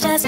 just